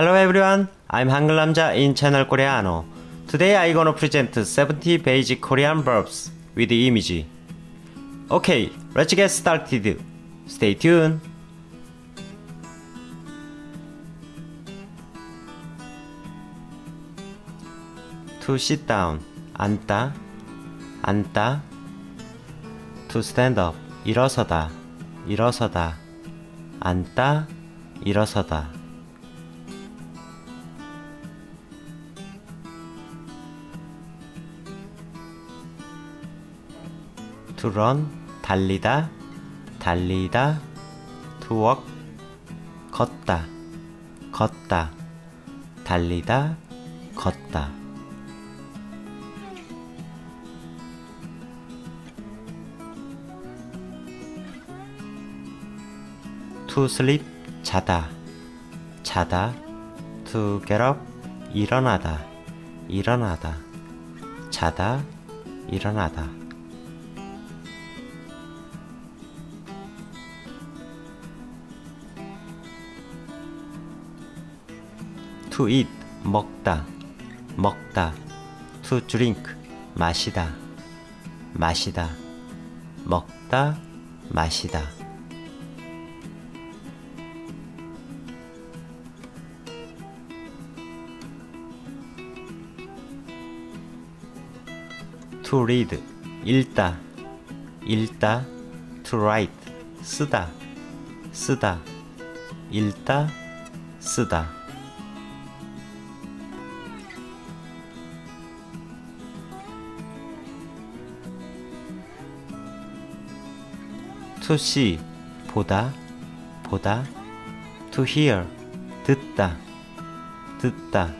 Hello everyone, I'm 남자 in channel Koreano. Today I gonna present 70 basic Korean verbs with image. Okay, let's get started. Stay tuned. To sit down, 앉다, 앉다. To stand up, 일어서다, 일어서다. 앉다, 일어서다. To run 달리다 달리다 to walk 걷다 걷다 달리다 걷다. to sleep 자다 자다 to get up 일어나다 일어나다 자다 일어나다 to eat 먹다 먹다. To drink 마시다 마시다. 먹다 마시다. To read 읽다 읽다. To write 쓰다 쓰다. 읽다 쓰다 to see 보다 보다 to hear 듣다 듣다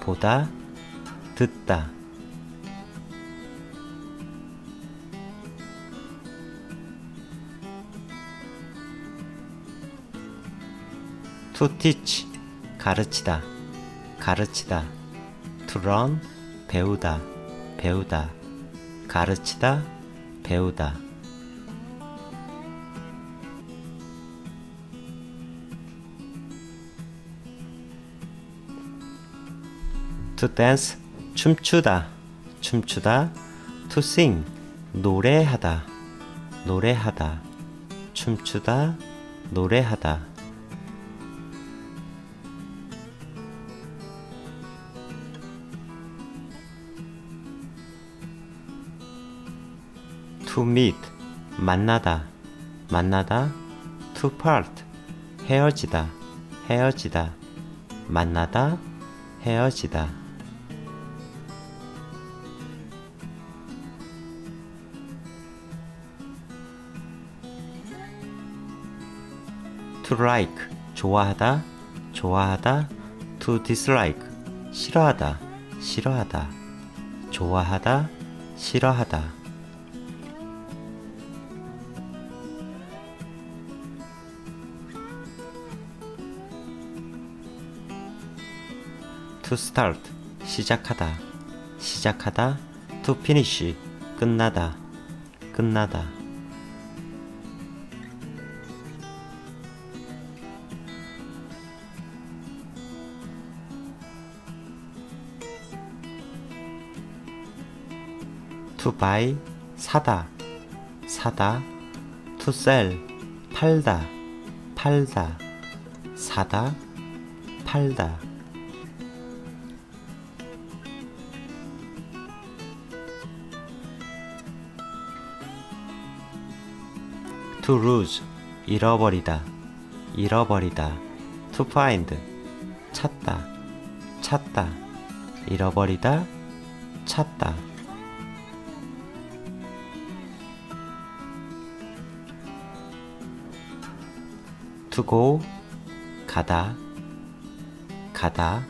보다 듣다. To teach 가르치다 가르치다. To learn 배우다 배우다. 가르치다 배우다 to dance 춤추다 춤추다 to sing 노래하다 노래하다 춤추다 노래하다. to meet 만나다 만나다. to part 헤어지다 헤어지다. 만나다 헤어지다. To like 좋아하다 좋아하다 to dislike 싫어하다 싫어하다 좋아하다 싫어하다. to start 시작하다 시작하다. to finish 끝나다 끝나다 to buy 사다. 사다. to sell 팔다. 팔다. 사다. 팔다. to lose 잃어버리다. 잃어버리다. to find 찾다. 찾다. 잃어버리다. 찾다 to go 가다 가다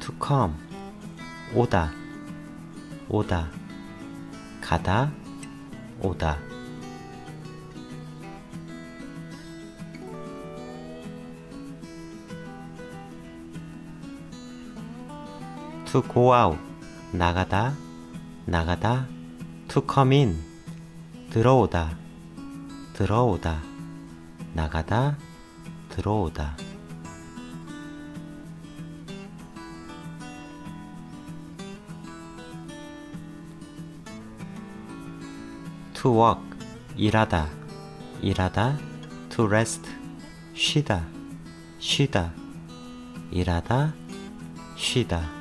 to come 오다 오다 가다 오다. To go out 나가다 나가다. To come in 들어오다 들어오다 나가다 들어오다. To work 일하다. 일하다 to rest 쉬다. 쉬다. 일하다 쉬다.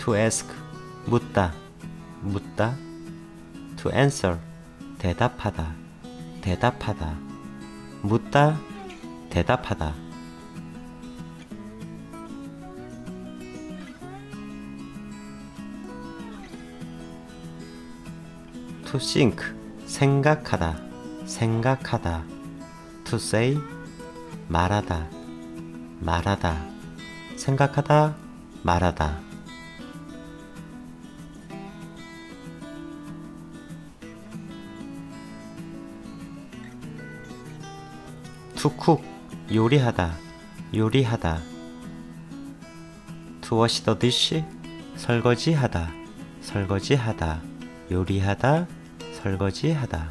To ask 묻다 묻다 to answer 대답하다 대답하다 묻다 대답하다. To think 생각하다 생각하다. To say 말하다 말하다. 생각하다 말하다 cook 요리하다 요리하다. dish 설거지하다 설거지하다. 요리하다 설거지하다.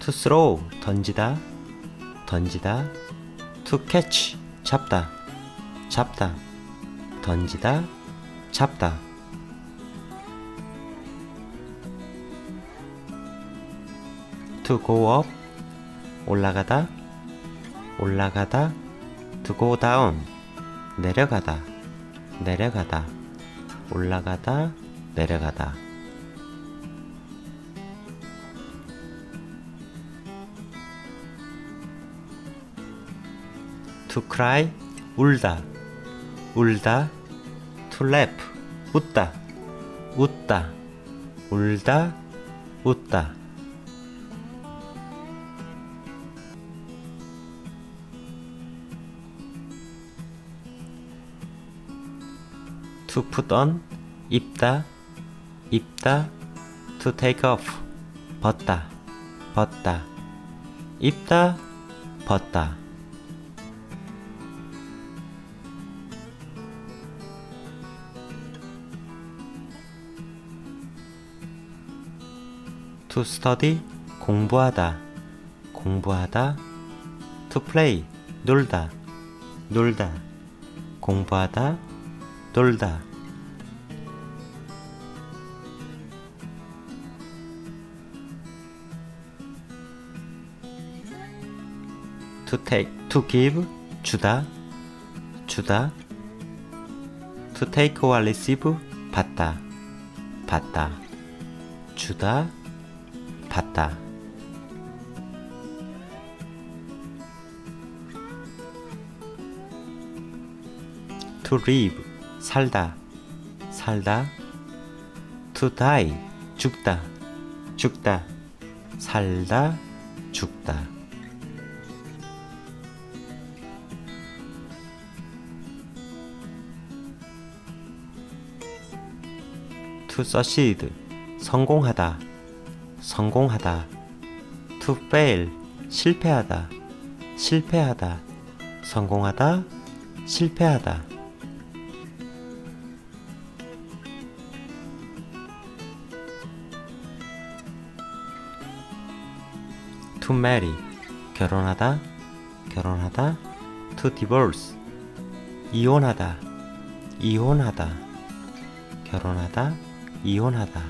To throw 던지다 던지다. To catch 잡다 잡다. 던지다 잡다 to go up 올라가다 올라가다 to go down 내려가다 내려가다 올라가다 내려가다. To cry 울다. 울다 to laugh 웃다. 웃다. 울다 웃다 put on 입다 입다 to take off 벗다 벗다 입다 벗다 to study 공부하다 공부하다 to play 놀다 놀다 공부하다 놀다 to take to give 주다 주다 take or receive 받다 받다 주다 받다 to live 살다 살다. To die 죽다 죽다. 살다 죽다. To succeed 성공하다 성공하다. To fail 실패하다 실패하다. 성공하다 실패하다 to marry. 결혼하다 결혼하다. To divorce. 이혼하다 이혼하다. 결혼하다 이혼하다.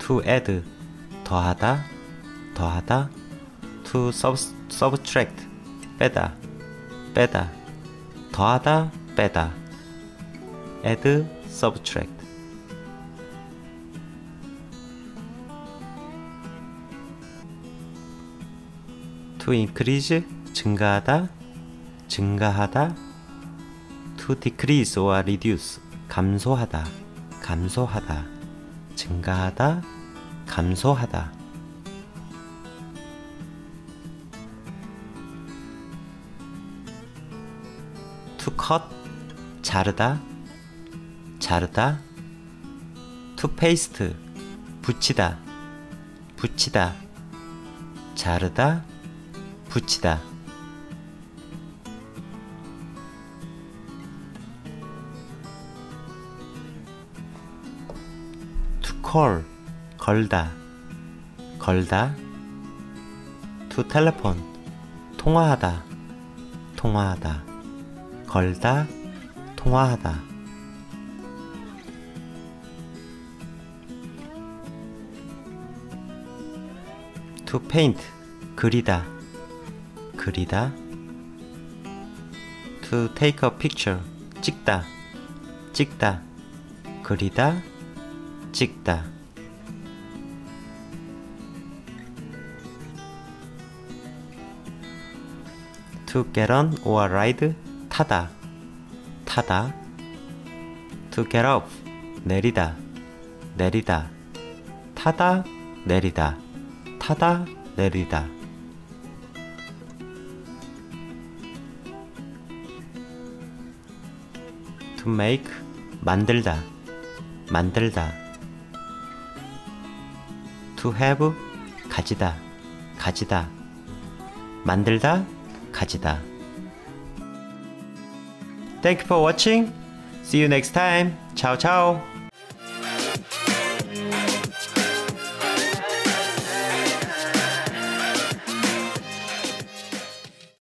To add. 더하다 더하다. To sub, subtract. 빼다 빼다 더하다 빼다 add subtract to increase 증가하다 증가하다 to decrease or reduce 감소하다 감소하다 증가하다 감소하다 cut 자르다. 자르다. paste 붙이다. 붙이다. 자르다. 붙이다. call 걸다. 걸다. to telephone 통화하다. 통화하다 걸다 통화하다 to paint 그리다 그리다 to take a picture 찍다 찍다 그리다 찍다 to get on or ride 타다 타다. To get off 내리다 내리다. 타다 내리다. 타다 내리다. To make 만들다 만들다. To have 가지다 가지다. 만들다 가지다 Thank you for watching. See you next time. Ciao ciao.